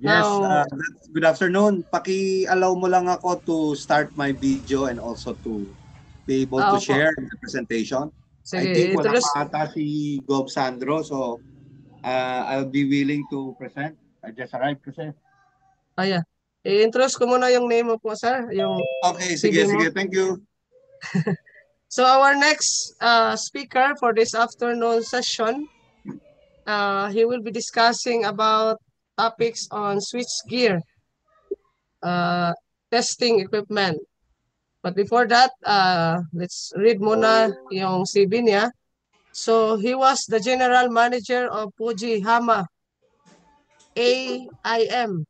Yes, uh, good afternoon. Paki-allow mo lang ako to start my video and also to be able Ah, to opo. share the presentation. I Sige, think wala pa ata si Gob Sandro, so uh, I'll be willing to present. I just arrived kasi. Ah, yeah. I-introduce ko muna yung name mo po, sir. Yung Okay, sige, Sige mo. sige. Thank you. So our next uh, speaker for this afternoon session, uh, he will be discussing about topics on switch gear, uh, testing equipment. But before that, uh, let's read muna yung CV niya. So he was the general manager of Fuji Hama AIM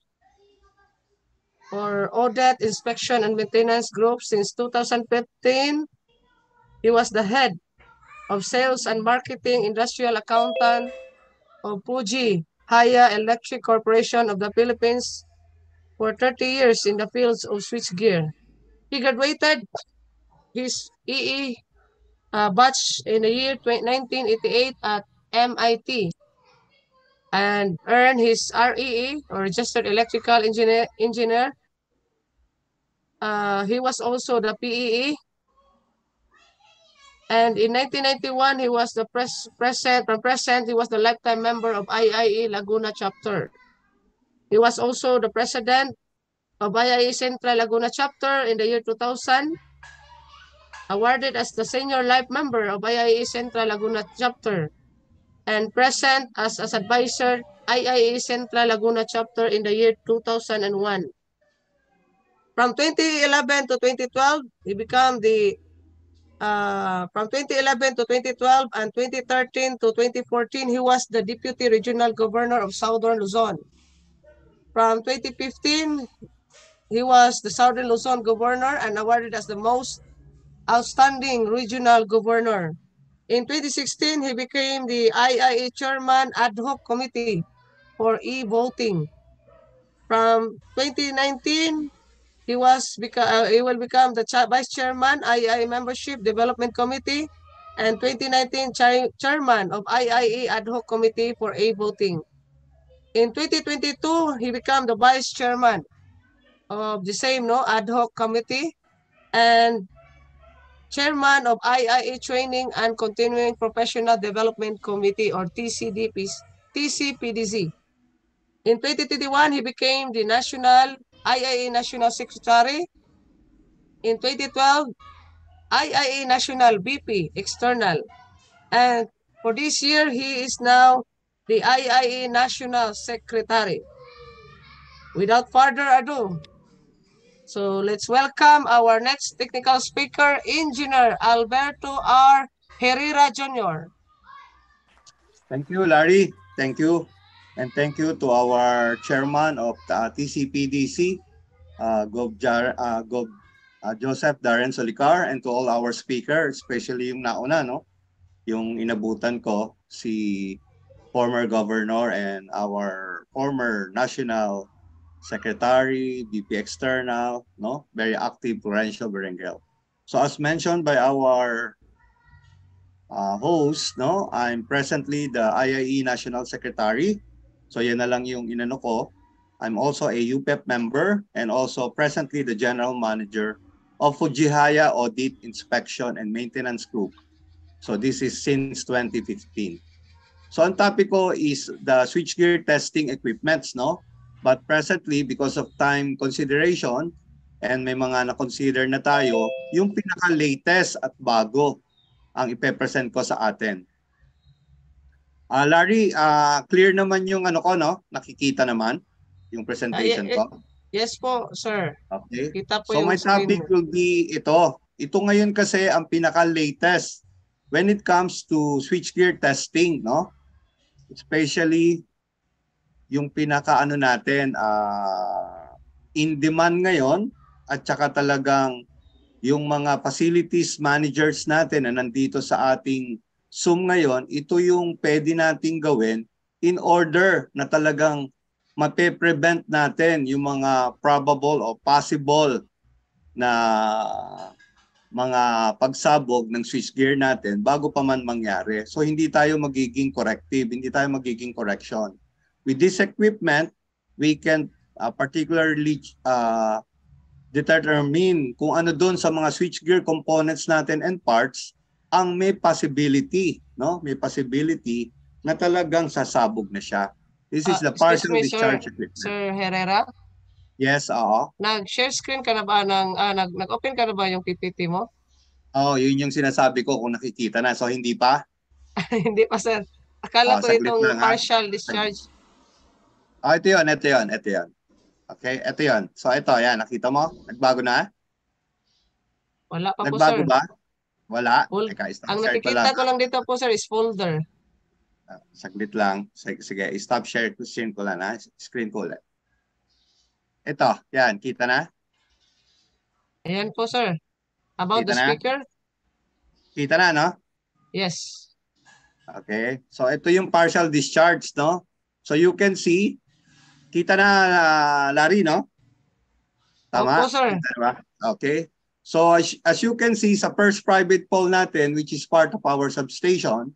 or Audit Inspection and Maintenance Group since 2015 He was the head of sales and marketing industrial accountant of Fuji Haya Electric Corporation of the Philippines for 30 years in the fields of switchgear. He graduated his EE uh, batch in the year 20- 1988 at MIT and earned his REE or registered electrical engineer engineer. Uh, he was also the PEE And in 1991, he was the pres present, present, he was the lifetime member of IIE Laguna chapter. He was also the president of IIE Central Laguna chapter in the year 2000, awarded as the senior life member of IIE Central Laguna chapter, and present as, as advisor IIE Central Laguna chapter in the year 2001. From 2011 to 2012, he became the uh, from 2011 to 2012 and 2013 to 2014, he was the Deputy Regional Governor of Southern Luzon. From 2015, he was the Southern Luzon Governor and awarded as the most outstanding regional governor. In 2016, he became the IIA Chairman Ad hoc Committee for e-voting. From 2019, he was beca- uh, he will become the vice chairman IIA membership development committee and 2019 chai- chairman of IIA ad hoc committee for a voting. In 2022 he became the vice chairman of the same no ad hoc committee and chairman of IIA training and continuing professional development committee or TCDP TCPDC. In 2021 he became the national IIA National Secretary. In 2012, IIA National VP External. And for this year, he is now the IIA National Secretary. Without further ado, so let's welcome our next technical speaker, Engineer Alberto R. Herrera Jr. Thank you, Larry. Thank you. And thank you to our chairman of the TCPDC, uh, Gob, Jar, uh, Gob uh, Joseph Darren Solicar, and to all our speakers, especially yung nauna, no? Yung inabutan ko, si former governor and our former national secretary, VP external, no? Very active, Florencio Berengel. So as mentioned by our uh, host, no? I'm presently the IIE National Secretary. So yan na lang yung inano ko. I'm also a UPEP member and also presently the General Manager of Fujihaya Audit Inspection and Maintenance Group. So this is since 2015. So ang topic ko is the switchgear testing equipments, no? But presently, because of time consideration, and may mga na-consider na tayo, yung pinaka-latest at bago ang ipe-present ko sa atin. Ah Larry, ah clear naman yung ano ko, no? Nakikita naman yung presentation eh, ko. Yes po, sir. Okay. Kita po So yung my screen topic will be ito. Ito ngayon kasi ang pinaka-latest when it comes to switchgear testing, no? Especially yung pinaka-ano natin, ah, in demand ngayon at saka talagang yung mga facilities managers natin na nandito sa ating Zoom ngayon, ito yung pwede nating gawin in order na talagang mape-prevent natin yung mga probable o possible na mga pagsabog ng switchgear natin bago pa man mangyari. So hindi tayo magiging corrective, hindi tayo magiging correction. With this equipment, we can uh, particularly uh, determine kung ano doon sa mga switchgear components natin and parts ang may possibility, no? May possibility na talagang sasabog na siya. This is Ah, the partial me, sir. discharge equipment. Sir Herrera, Yes, oo. nag-share screen ka na ba ng, ah, nag, nag-open ka na ba yung PPT mo? Oh, yun yung sinasabi ko kung nakikita na. So hindi pa? Hindi pa, sir. Akala Ah, ko itong lang, ha? partial discharge. Oh, ito yun, ito yun, ito yun. Okay, ito yun. So ito, yan, nakita mo? Nagbago na? Wala pa po, Nagbago sir. ba? Wala? Full- Teka, stop Ang share ko nakikita lang. ko lang dito po, sir, is folder. Ah, Saglit lang. Sige, sige, stop share ko screen ko lang ha. Screen ko ulit. Ito, yan, kita na? Ayan po, sir. About the Kita na? speaker? Kita na, no? Yes. Okay. So ito yung partial discharge, no? So you can see, kita na ah, Larry, no? Tama? Opo, sir. Kita? Okay. So as, as you can see sa first private pole natin, which is part of our substation,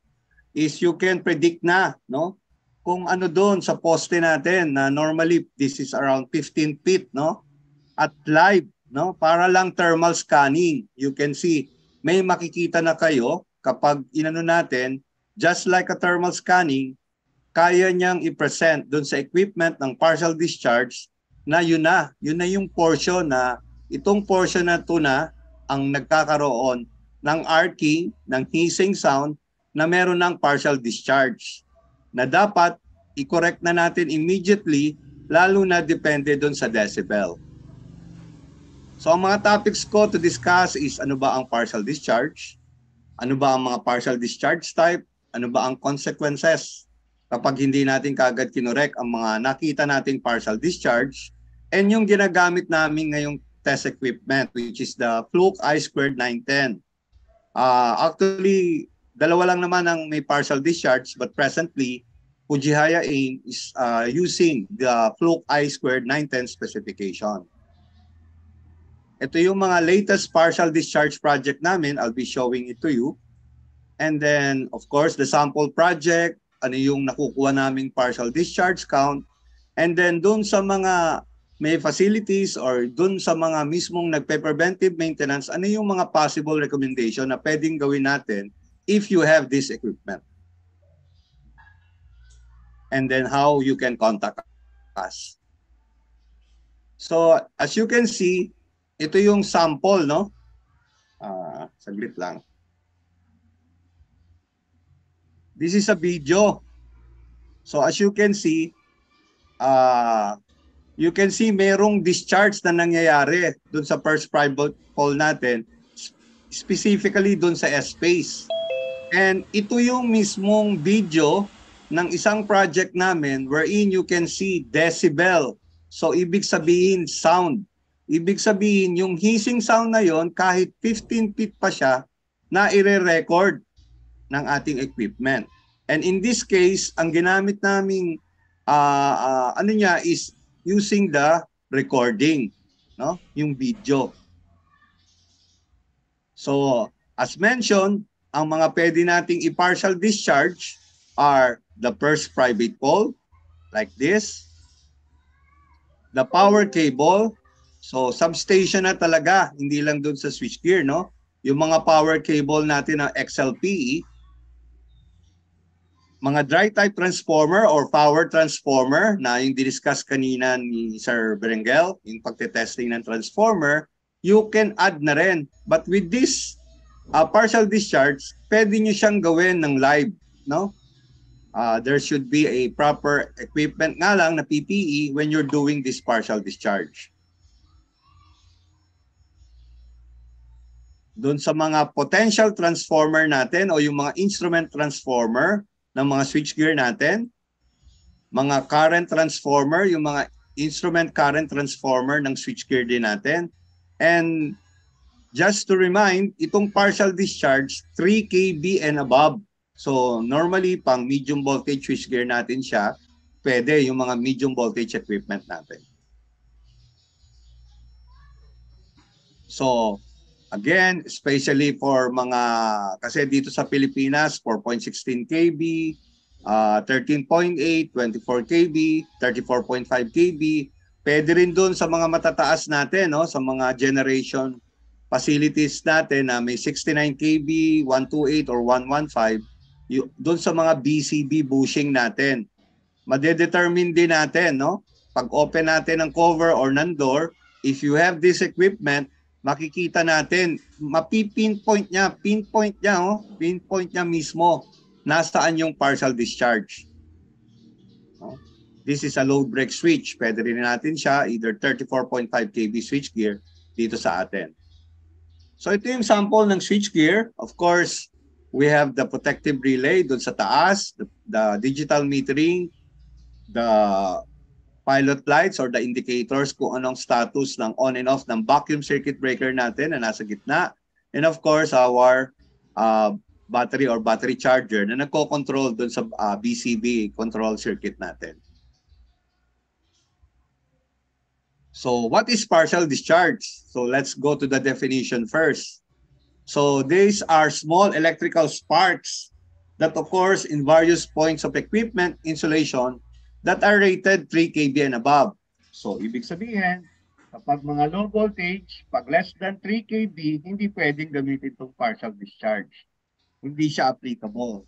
is you can predict na, no? Kung ano doon sa poste natin na normally this is around 15 feet, no? At live, no? Para lang thermal scanning. You can see, may makikita na kayo kapag inano natin, just like a thermal scanning, kaya niyang i-present doon sa equipment ng partial discharge na yun na, yun na yung portion na itong portion na to na ang nagkakaroon ng arcing, ng hissing sound na meron ng partial discharge na dapat i-correct na natin immediately lalo na depende doon sa decibel. So ang mga topics ko to discuss is ano ba ang partial discharge? Ano ba ang mga partial discharge type? Ano ba ang consequences kapag hindi natin kagad kinorek ang mga nakita nating partial discharge? And yung ginagamit namin ngayong test equipment which is the Fluke I squared 910. Uh, actually, dalawa lang naman ang may partial discharge but presently, Fujihaya AIM is uh, using the Fluke I squared 910 specification. Ito yung mga latest partial discharge project namin. I'll be showing it to you. And then, of course, the sample project, ano yung nakukuha naming partial discharge count. And then, dun sa mga may facilities or dun sa mga mismong nagpe-preventive maintenance, ano yung mga possible recommendation na pwedeng gawin natin if you have this equipment. And then how you can contact us. So, as you can see, ito yung sample, no? Ah, saglit lang. This is a video. So as you can see, uh, you can see merong discharge na nangyayari dun sa first private call natin, specifically dun sa S-Space. And ito yung mismong video ng isang project namin wherein you can see decibel. So ibig sabihin sound. Ibig sabihin yung hissing sound na yon kahit 15 feet pa siya na ire-record ng ating equipment. And in this case, ang ginamit naming uh, uh, ano niya is using the recording, no? Yung video. So, as mentioned, ang mga pwede nating i-partial discharge are the first private pole, like this. The power cable. So, substation na talaga, hindi lang doon sa switchgear, no? Yung mga power cable natin ng XLPE, mga dry type transformer or power transformer na yung diniscuss kanina ni Sir Berengel, yung pagtetesting ng transformer, you can add na rin. But with this uh, partial discharge, pwede nyo siyang gawin ng live, no? Uh, there should be a proper equipment nga lang na PPE when you're doing this partial discharge. Doon sa mga potential transformer natin o yung mga instrument transformer ng mga switchgear natin, mga current transformer, yung mga instrument current transformer ng switchgear din natin. And just to remind, itong partial discharge, 3 kV and above. So normally, pang medium voltage switchgear natin siya, pwede yung mga medium voltage equipment natin. So, again, especially for mga, kasi dito sa Pilipinas, 4.16 kV, uh, 13.8, 24 kb, 34.5 kb. Pwede rin doon sa mga matataas natin, no? sa mga generation facilities natin na may 69 kb, 128 or 115, y- doon sa mga BCB bushing natin. Madedetermine din natin, no? Pag open natin ng cover or ng door, if you have this equipment, makikita natin, mapipinpoint niya, pinpoint niya, oh, pinpoint niya mismo nasaan yung partial discharge. Oh. This is a load break switch. Pwede rin natin siya, either 34.5 kV switch gear dito sa atin. So ito yung sample ng switch gear. Of course, we have the protective relay doon sa taas, the, the digital metering, the pilot lights or the indicators kung anong status ng on and off ng vacuum circuit breaker natin na nasa gitna. And of course, our uh, battery or battery charger na nagko-control doon sa uh, BCB control circuit natin. So what is partial discharge? So let's go to the definition first. So these are small electrical sparks that occurs in various points of equipment insulation that are rated 3 kV and above. So ibig sabihin, kapag mga low voltage, pag less than 3 kV, hindi pwedeng gamitin itong partial discharge. Hindi siya applicable.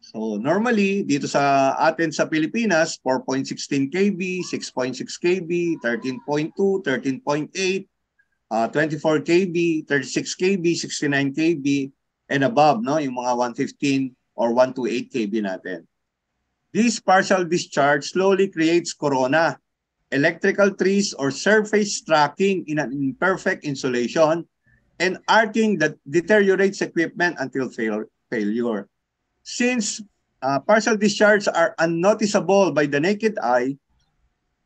So normally, dito sa atin sa Pilipinas, 4.16 kV, 6.6 kV, 13.2, 13.8, uh, 24 kV, 36 kV, 69 kV, and above, no? yung mga 115 or 128 kV natin. This partial discharge slowly creates corona, electrical trees or surface tracking in an imperfect insulation, and arcing that deteriorates equipment until fail failure. Since uh, partial discharges are unnoticeable by the naked eye,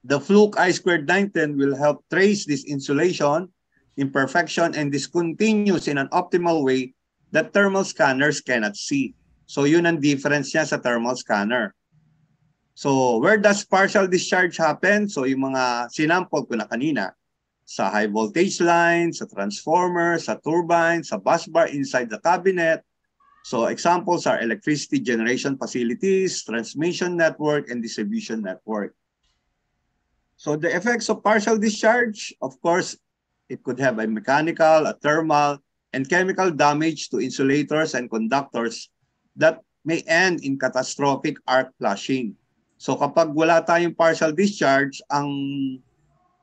the Fluke I squared 910 will help trace this insulation, imperfection, and discontinuous in an optimal way that thermal scanners cannot see. So yun ang difference niya sa thermal scanner. So where does partial discharge happen? So yung mga sinample ko na kanina, sa high voltage line, sa transformer, sa turbine, sa bus bar inside the cabinet, So examples are electricity generation facilities, transmission network, and distribution network. So the effects of partial discharge, of course, it could have a mechanical, a thermal, and chemical damage to insulators and conductors that may end in catastrophic arc flashing. So kapag wala tayong partial discharge, ang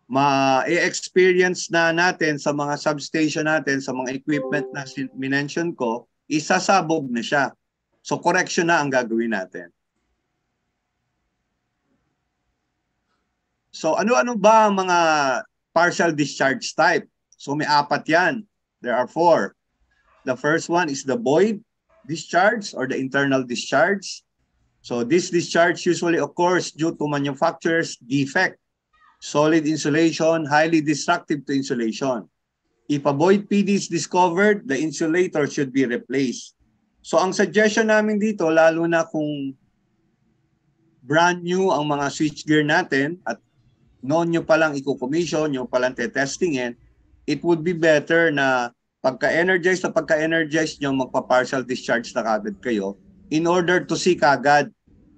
ma-experience na natin sa mga substation natin, sa mga equipment na minention ko, isasabog na siya. So correction na ang gagawin natin. So ano-ano ba ang mga partial discharge type? So may apat yan. There are four. The first one is the void discharge or the internal discharge. So this discharge usually occurs due to manufacturer's defect, solid insulation, highly destructive to insulation. If a void PD is discovered, the insulator should be replaced. So ang suggestion namin dito, lalo na kung brand new ang mga switchgear natin at noon nyo palang i-commission, nyo palang te-testingin, it would be better na pagka-energize na pagka-energize nyo, magpa-partial discharge na kagad kayo in order to see kagad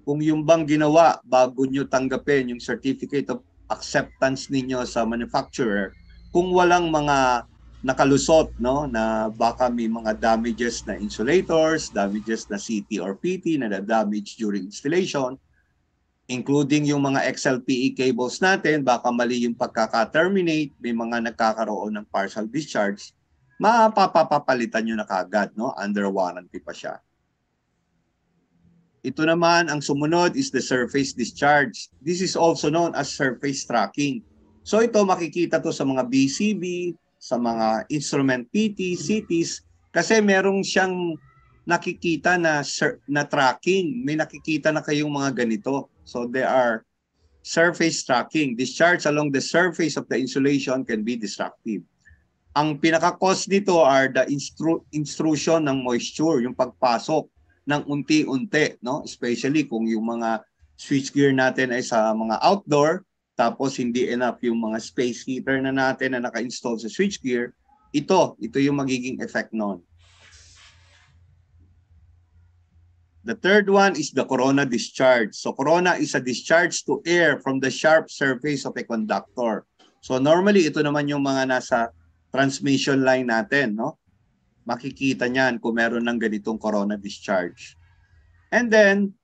kung yung bang ginawa bago nyo tanggapin yung certificate of acceptance ninyo sa manufacturer, kung walang mga nakalusot no na baka may mga damages na insulators, damages na CT or PT na na-damage during installation, including yung mga XLPE cables natin, baka mali yung pagkaka-terminate, may mga nagkakaroon ng partial discharge, mapapapalitan nyo na kagad, no? under warranty pa siya. Ito naman, ang sumunod is the surface discharge. This is also known as surface tracking. So ito makikita to sa mga BCB, sa mga instrument PT, CTs kasi merong siyang nakikita na na tracking. May nakikita na kayong mga ganito. So there are surface tracking. Discharge along the surface of the insulation can be destructive. Ang pinaka-cause nito are the instru- intrusion ng moisture, yung pagpasok ng unti-unti, no? Especially kung yung mga switchgear natin ay sa mga outdoor, tapos hindi enough yung mga space heater na natin na naka-install sa switchgear, ito, ito yung magiging effect noon. The third one is the corona discharge. So corona is a discharge to air from the sharp surface of a conductor. So normally ito naman yung mga nasa transmission line natin, no? Makikita niyan kung meron ng ganitong corona discharge. And then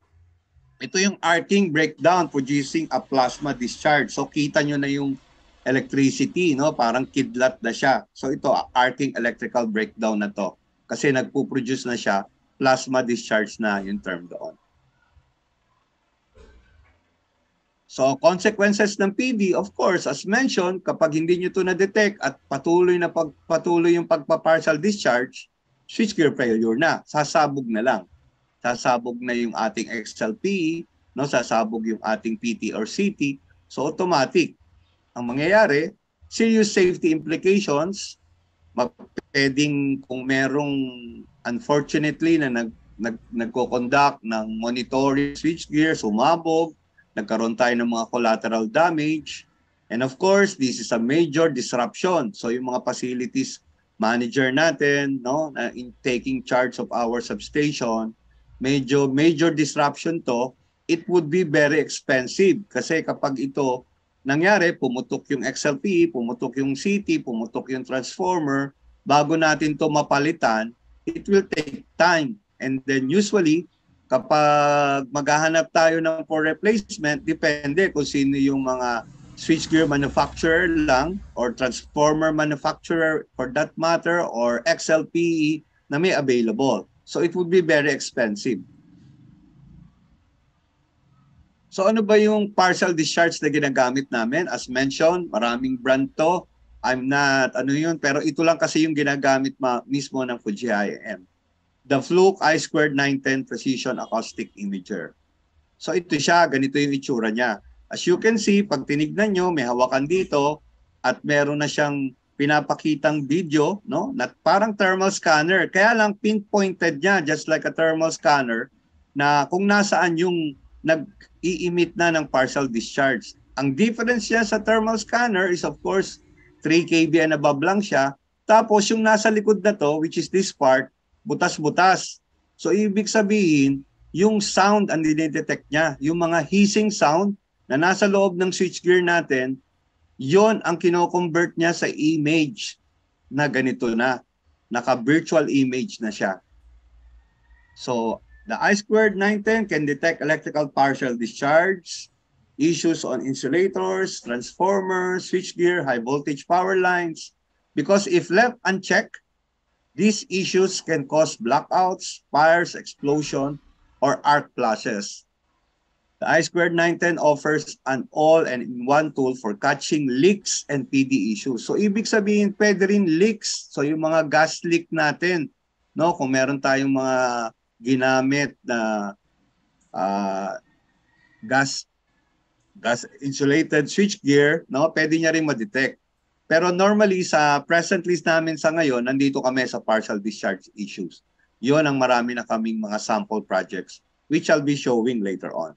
ito yung arcing breakdown producing a plasma discharge. So kita nyo na yung electricity, no? Parang kidlat na siya. So ito, arcing electrical breakdown na to. Kasi nagpo-produce na siya plasma discharge na yung term doon. So consequences ng PD, of course, as mentioned, kapag hindi nyo ito na-detect at patuloy na pag, patuloy yung pagpa-partial discharge, switchgear failure na, sasabog na lang. Sasabog na yung ating XLP, no? sasabog yung ating PT or CT. So automatic. Ang mangyayari, serious safety implications, pwedeng kung merong unfortunately na nag, nag nagko-conduct ng monitoring switchgear, sumabog, nagkaroon tayo ng mga collateral damage. And of course, this is a major disruption. So yung mga facilities manager natin, no, na in taking charge of our substation, medyo major disruption to, it would be very expensive kasi kapag ito nangyari, pumutok yung XLP, pumutok yung CT, pumutok yung transformer, bago natin to mapalitan, it will take time. And then usually, kapag maghahanap tayo ng for replacement, depende kung sino yung mga switchgear manufacturer lang or transformer manufacturer for that matter or XLPE na may available. So it would be very expensive. So ano ba yung partial discharge na ginagamit namin? As mentioned, maraming brand to. I'm not, ano yun, pero ito lang kasi yung ginagamit ma, mismo ng Fuji IM. The Fluke I-Squared 910 Precision Acoustic Imager. So ito siya, ganito yung itsura niya. As you can see, pag tinignan nyo, may hawakan dito at meron na siyang pinapakitang video, no? Na parang thermal scanner. Kaya lang pinpointed niya, just like a thermal scanner, na kung nasaan yung nag-i-emit na ng partial discharge. Ang difference niya sa thermal scanner is of course 3 kV and above lang siya. Tapos yung nasa likod na to, which is this part, butas-butas. So ibig sabihin, yung sound ang dinidetect niya, yung mga hissing sound na nasa loob ng switchgear natin, yon ang kino-convert niya sa image na ganito na. Naka-virtual image na siya. So, the I-squared 910 can detect electrical partial discharge, issues on insulators, transformers, switchgear, high voltage power lines. Because if left unchecked, these issues can cause blackouts, fires, explosion, or arc flashes. The I-Squared 910 offers an all-and-in-one tool for catching leaks and PD issues. So, ibig sabihin, pwede rin leaks. So, yung mga gas leak natin, no? kung meron tayong mga ginamit na uh, gas gas insulated switchgear, no, pwede niya rin ma-detect. Pero normally sa present list namin sa ngayon, nandito kami sa partial discharge issues. 'Yon ang marami na kaming mga sample projects which I'll be showing later on.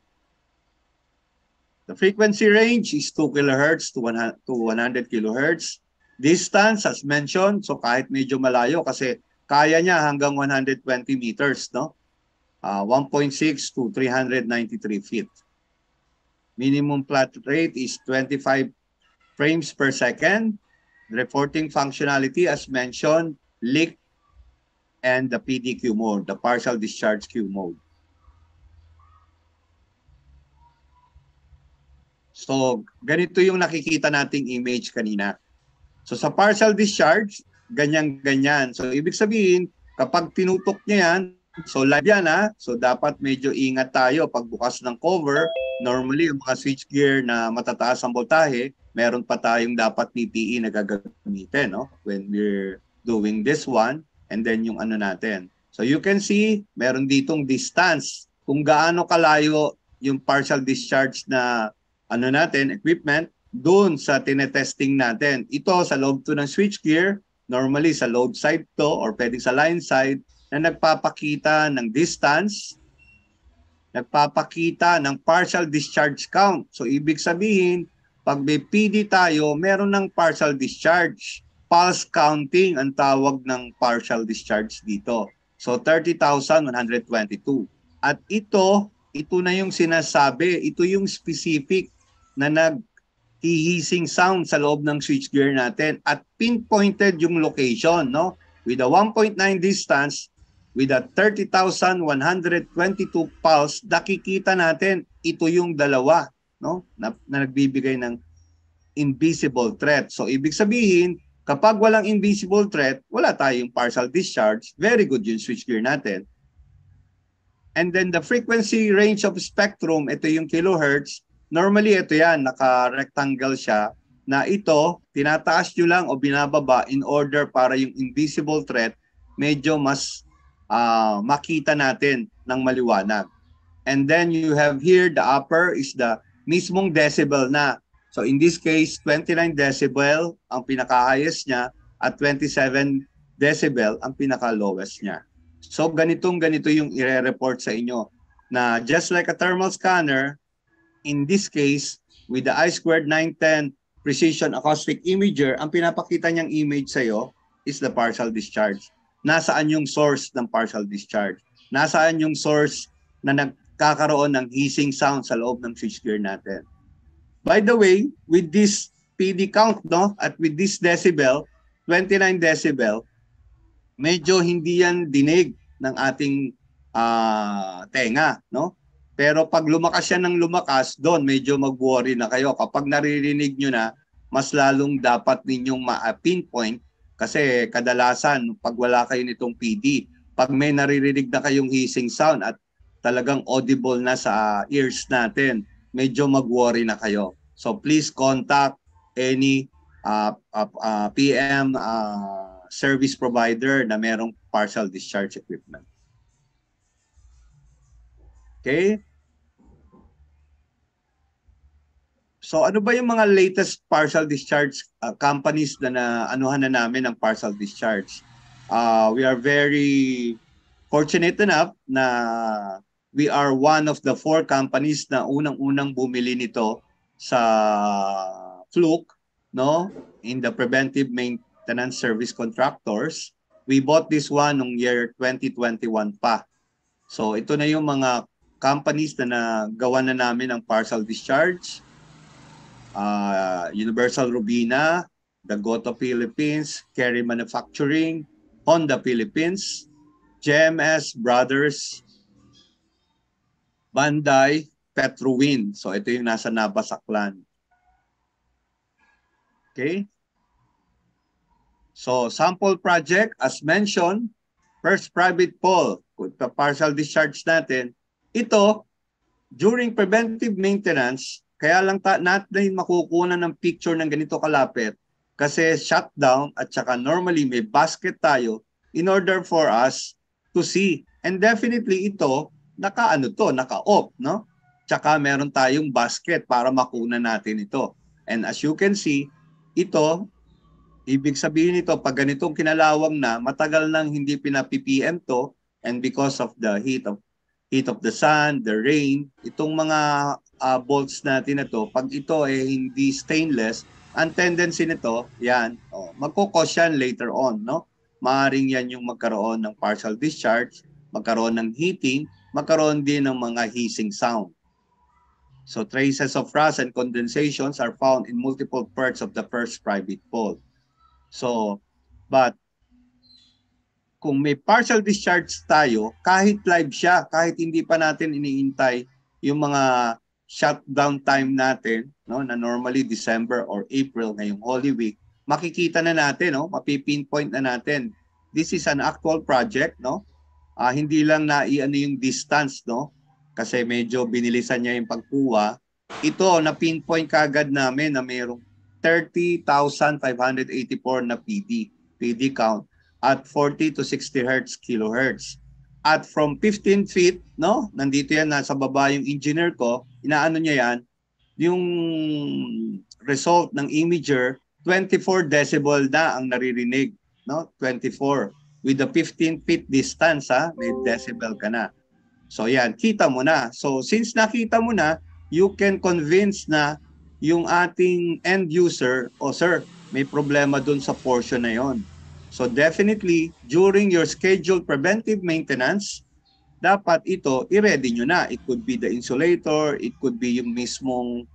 The frequency range is 2 kHz to 100, to 100 kHz. Distance as mentioned, so kahit medyo malayo kasi kaya niya hanggang 120 meters, no? Uh, ah, 1.6 to 393 feet. Minimum flat rate is 25 frames per second. Reporting functionality as mentioned, leak and the PDQ mode, the partial discharge queue mode. So, ganito yung nakikita nating image kanina. So, sa partial discharge, ganyan-ganyan. So, ibig sabihin, kapag tinutok niya yan, so live yan ha, so dapat medyo ingat tayo pag bukas ng cover normally yung mga switchgear na matataas ang voltahe, meron pa tayong dapat PPE na gagamitin no? when we're doing this one and then yung ano natin. So you can see, meron ditong distance kung gaano kalayo yung partial discharge na ano natin, equipment, doon sa tinetesting natin. Ito sa loob to ng switchgear, normally sa load side to or pwedeng sa line side na nagpapakita ng distance nagpapakita ng partial discharge count. So ibig sabihin, pag may PD tayo, meron ng partial discharge. Pulse counting ang tawag ng partial discharge dito. So 30,122. At ito, ito na yung sinasabi, ito yung specific na naghihising sound sa loob ng switchgear natin at pinpointed yung location, no? With a 1.9 distance, with a 30,122 pulse, nakikita natin ito yung dalawa, no? Na, na nagbibigay ng invisible threat. So ibig sabihin, kapag walang invisible threat, wala tayong partial discharge. Very good yung switchgear natin. And then the frequency range of spectrum, ito yung kilohertz. Normally ito yan, naka-rectangle siya na ito, tinataas nyo lang o binababa in order para yung invisible threat medyo mas uh, makita natin ng maliwanag. And then you have here, the upper is the mismong decibel na So in this case, 29 decibel ang pinaka-highest niya at 27 decibel ang pinaka-lowest niya. So ganitong ganito yung ire-report sa inyo na just like a thermal scanner, in this case, with the I-squared 910 precision acoustic imager, ang pinapakita niyang image sa iyo is the partial discharge. Nasaan yung source ng partial discharge? Nasaan yung source na nagkakaroon ng hissing sound sa loob ng switchgear natin? By the way, with this PD count, no, at with this decibel, 29 decibel, medyo hindi yan dinig ng ating uh, tenga, no? Pero pag lumakas yan ng lumakas, doon medyo mag-worry na kayo. Kapag naririnig nyo na, mas lalong dapat ninyong ma-pinpoint kasi kadalasan pag wala kayo nitong PD, pag may naririnig na kayong hissing sound at talagang audible na sa ears natin, medyo mag-worry na kayo. So please contact any uh, uh, uh, PM uh, service provider na merong partial discharge equipment. Okay? So ano ba yung mga latest partial discharge uh, companies na, na anuhan na namin ng partial discharge? Uh, we are very fortunate enough na we are one of the four companies na unang-unang bumili nito sa Fluke, no? In the preventive maintenance service contractors. We bought this one nung year 2021 pa. So ito na yung mga companies na nagawa na namin ng partial discharge. Uh, Universal Rubina, the Goto Philippines, Kerry Manufacturing, Honda Philippines, JMS Brothers, Bandai, Petruwin. So ito yung nasa Nabasaklan. Okay? So sample project as mentioned, first private poll, the partial discharge natin, ito during preventive maintenance, kaya lang ta natin makukuha ng picture ng ganito kalapit kasi shutdown at saka normally may basket tayo in order for us to see. And definitely ito, naka-ano to, naka-off, no? Tsaka meron tayong basket para makuna natin ito. And as you can see, ito, ibig sabihin nito, pag ganitong kinalawang na, matagal nang hindi pinapipm to, and because of the heat of heat of the sun, the rain, itong mga uh, bolts natin na to, pag ito ay hindi stainless, ang tendency nito, yan, oh, magkukos yan later on, no? Maaring yan yung magkaroon ng partial discharge, magkaroon ng heating, magkaroon din ng mga hissing sound. So traces of rust and condensations are found in multiple parts of the first private pole. So, but kung may partial discharge tayo, kahit live siya, kahit hindi pa natin iniintay yung mga shutdown time natin, no, na normally December or April ngayong Holy Week, makikita na natin, no, mapipinpoint na natin. This is an actual project, no? Uh, hindi lang na i-ano yung distance, no? kasi medyo binilisan niya yung pagkuha. Ito, na pinpoint kagad namin na mayroong 30,584 na PD, PD count at 40 to 60 hertz kilohertz. At from 15 feet, no, nandito yan, nasa baba yung engineer ko, inaano niya yan, yung result ng imager, 24 decibel na ang naririnig, no? 24. With the 15 feet distance, ha, may decibel ka na. So yan, kita mo na. So since nakita mo na, you can convince na yung ating end user, oh, sir, may problema dun sa portion na yon. So definitely, during your scheduled preventive maintenance, dapat ito, i-ready nyo na. It could be the insulator, it could be yung mismong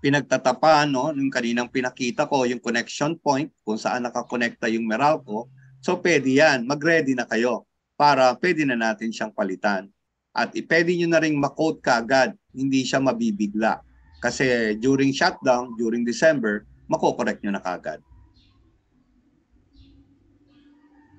pinagtatapan, no? yung kaninang pinakita ko, yung connection point, kung saan nakakonekta yung Meralco. So pwede yan, mag-ready na kayo para pwede na natin siyang palitan. At pwede nyo na rin makode kagad, hindi siya mabibigla. Kasi during shutdown, during December, makokorek nyo na kagad.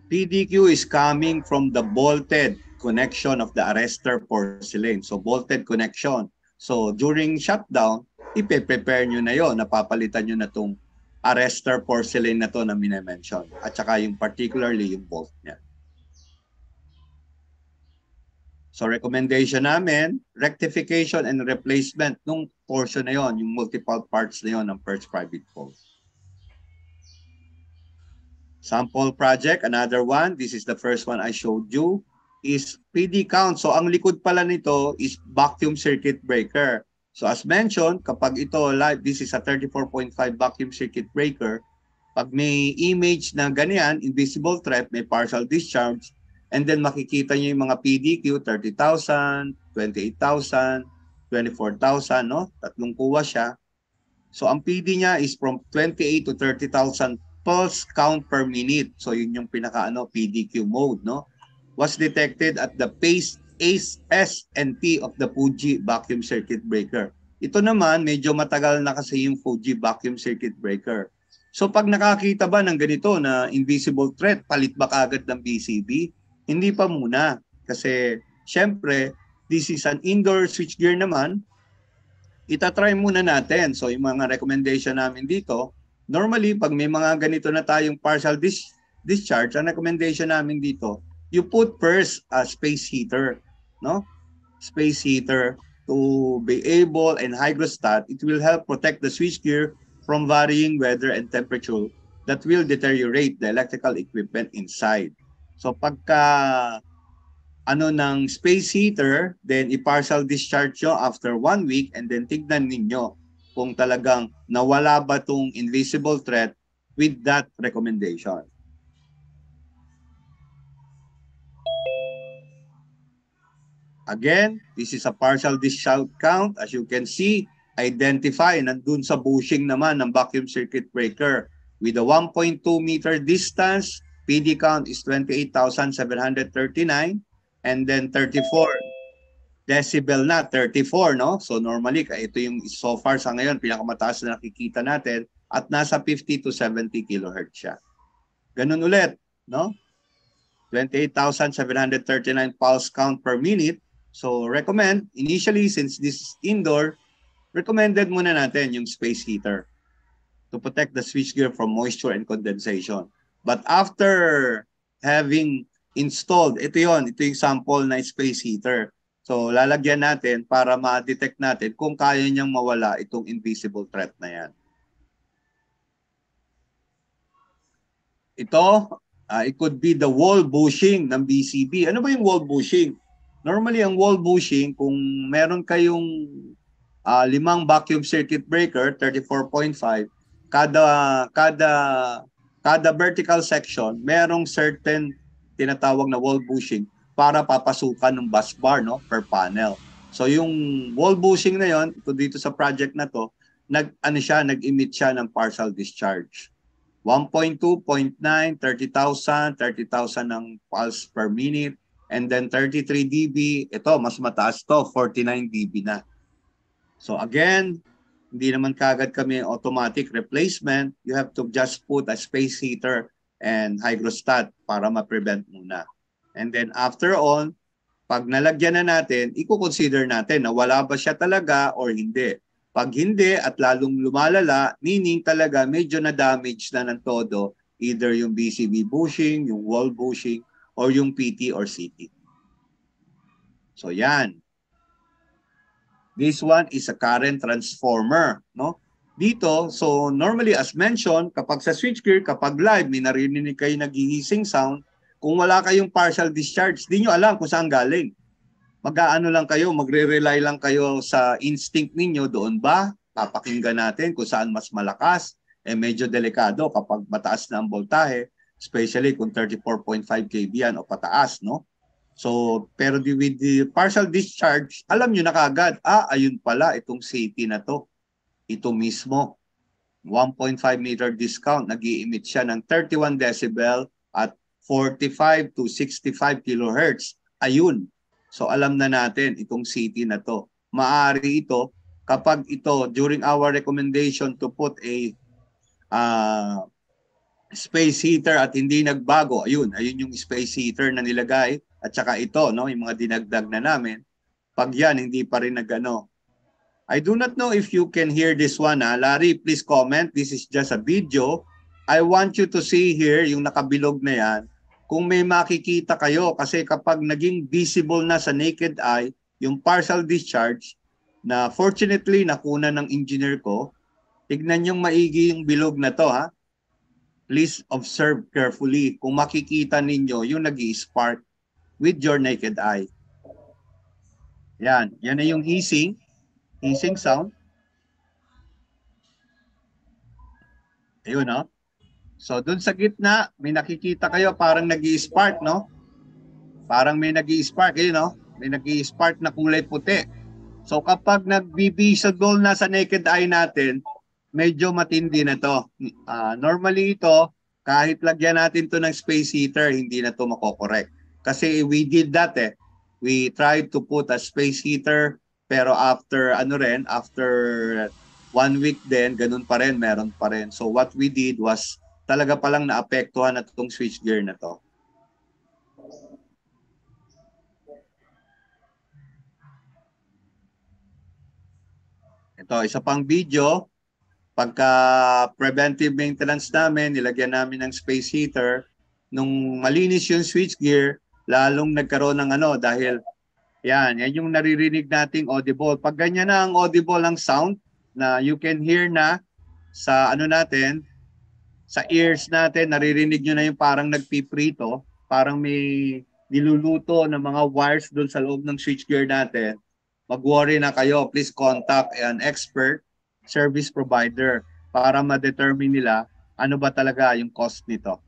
PDQ is coming from the bolted connection of the arrestor porcelain. So bolted connection. So during shutdown, ipe-prepare nyo na yon, napapalitan nyo na itong arrestor porcelain na to na minimension. At saka yung particularly yung bolt niya. So recommendation namin, rectification and replacement nung portion na yon, yung multiple parts na yon ng Perch Private Pole. Sample project, another one. This is the first one I showed you is PD count. So ang likod pala nito is vacuum circuit breaker. So as mentioned, kapag ito live, this is a 34.5 vacuum circuit breaker. Pag may image na ganyan, invisible threat, may partial discharge, and then makikita niyo yung mga PDQ, 30,000, 28,000, 24,000, no? Tatlong kuha siya. So ang PD niya is from 28 to 30,000 pulse count per minute. So yun yung pinaka ano PDQ mode, no? Was detected at the pace ACE S and T of the Fuji vacuum circuit breaker. Ito naman medyo matagal na kasi yung Fuji vacuum circuit breaker. So pag nakakita ba ng ganito na invisible threat, palit ba kagad ng BCB? Hindi pa muna kasi syempre this is an indoor switchgear naman. Itatry muna natin. So yung mga recommendation namin dito, normally pag may mga ganito na tayong partial dis- discharge, ang recommendation namin dito, you put first a space heater, no? Space heater to be able and hygrostat, it will help protect the switchgear from varying weather and temperature that will deteriorate the electrical equipment inside. So pagka ano ng space heater, then i-partial discharge nyo after one week and then tignan ninyo kung talagang nawala ba tong invisible threat with that recommendation. Again, this is a partial discharge count. As you can see, identify nandun sa bushing naman ng vacuum circuit breaker. With a 1.2 meter distance, PD count is 28,739 and then 34 decibel na 34 no? So normally ito yung so far sa ngayon pinakamataas na nakikita natin. At nasa 50 to 70 kilohertz siya. Ganun ulit no? 28,739 pulse count per minute so recommend initially since this is indoor recommended muna natin yung space heater to protect the switchgear from moisture and condensation but after having installed ito yon ito yung sample na space heater So lalagyan natin para ma-detect natin kung kaya niyang mawala itong invisible threat na yan. Ito, uh, it could be the wall bushing ng BCB. Ano ba yung wall bushing? Normally, ang wall bushing, kung meron kayong uh, limang vacuum circuit breaker, 34.5, kada, kada, kada vertical section, merong certain tinatawag na wall bushing para papasukan ng bus bar no per panel. So yung wall bushing na yon, ito dito sa project na to, nag ano siya, nag-emit siya ng partial discharge. 1.2, 0.9, 30,000, 30,000 ng pulse per minute, and then 33 dB, ito mas mataas to, 49 dB na. So again, hindi naman kagad kami automatic replacement. You have to just put a space heater and hygrostat para ma-prevent muna. And then after all, pag nalagyan na natin, i-consider natin na wala ba siya talaga or hindi. Pag hindi at lalong lumalala, meaning talaga medyo na damage na ng todo, either yung BCB bushing, yung wall bushing, or yung PT or CT. So yan. This one is a current transformer, no? Dito, so normally as mentioned, kapag sa switchgear, kapag live, may narinig kayo nagigising sound, kung wala kayong partial discharge, di nyo alam kung saan galing. Mag-aano lang kayo, magre-rely lang kayo sa instinct ninyo doon ba? Papakinggan natin kung saan mas malakas. Eh medyo delikado kapag mataas na ang voltahe, especially kung 34.5 kV yan o pataas, no? So, pero di, with the partial discharge, alam nyo na kagad, ah, ayun pala, itong city na to. Ito mismo. 1.5 meter discount, nag emit siya ng 31 decibel at 45 to 65 kilohertz. Ayun. So, alam na natin itong city na to. Maari ito, kapag ito, during our recommendation to put a uh, space heater at hindi nagbago, ayun, ayun yung space heater na nilagay at saka ito, no, yung mga dinagdag na namin. Pag yan, hindi pa rin nagano. I do not know if you can hear this one. Ha? Larry, please comment. This is just a video. I want you to see here, yung nakabilog na yan, kung may makikita kayo. Kasi kapag naging visible na sa naked eye, yung partial discharge, na fortunately nakuna ng engineer ko, tignan yung maigi yung bilog na to ha. Please observe carefully kung makikita ninyo yung nag spark with your naked eye. Yan. Yan na yung hissing. Hissing sound. Ayun, no? So, dun sa gitna, may nakikita kayo parang nag spark no? Parang may nag spark ayun, no? May nag spark na kulay puti. So, kapag nagbibisagol na sa naked eye natin, medyo matindi na to. Uh, normally ito, kahit lagyan natin to ng space heater, hindi na to makokorek. Kasi we did that eh. We tried to put a space heater pero after ano rin, after one week din, ganun pa rin, meron pa rin. So what we did was talaga palang naapektuhan na itong switchgear na to. Ito, isa pang video. Pagka preventive maintenance namin, nilagyan namin ng space heater. Nung malinis yung switchgear, lalong nagkaroon ng ano dahil yan, yan yung naririnig nating audible. Pag ganyan na ang audible ang sound na you can hear na sa ano natin, sa ears natin, naririnig nyo na yung parang nagpiprito, parang may niluluto ng mga wires doon sa loob ng switchgear natin. Mag-worry na kayo, please contact an expert service provider para ma-determine nila ano ba talaga yung cost nito.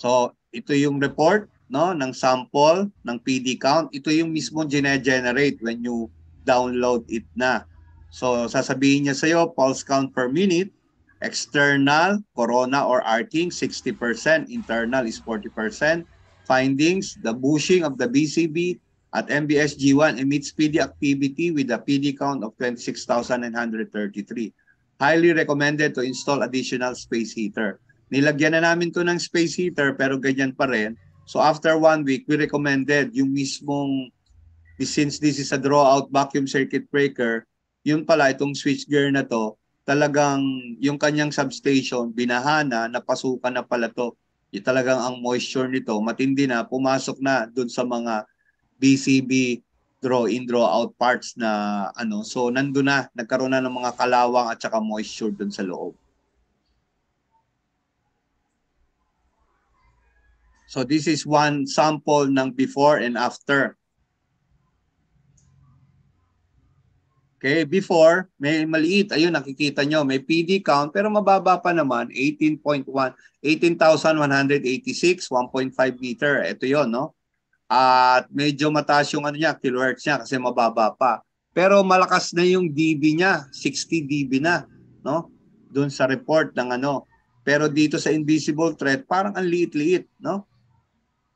So, ito yung report no ng sample ng PD count. Ito yung mismo gene-generate when you download it na. So, sasabihin niya sa iyo pulse count per minute, external, corona or arcing 60%, internal is 40%. Findings, the bushing of the BCB at MBSG1 emits PD activity with a PD count of 26,933. Highly recommended to install additional space heater. Nilagyan na namin to ng space heater pero ganyan pa rin. So after one week, we recommended yung mismong, since this is a draw out vacuum circuit breaker, yun pala itong switch gear na to, talagang yung kanyang substation, binahana, napasukan na pala to. Yung talagang ang moisture nito, matindi na, pumasok na dun sa mga BCB draw in draw out parts na ano so nandoon na nagkaroon na ng mga kalawang at saka moisture dun sa loob So this is one sample ng before and after. Okay, before, may maliit. Ayun, nakikita nyo, may PD count, pero mababa pa naman, 18.1, 18,186, 1.5 meter. Ito yon no? At medyo mataas yung ano niya, kilohertz niya kasi mababa pa. Pero malakas na yung dB niya, 60 dB na, no? Doon sa report ng ano. Pero dito sa invisible threat, parang ang liit-liit, no?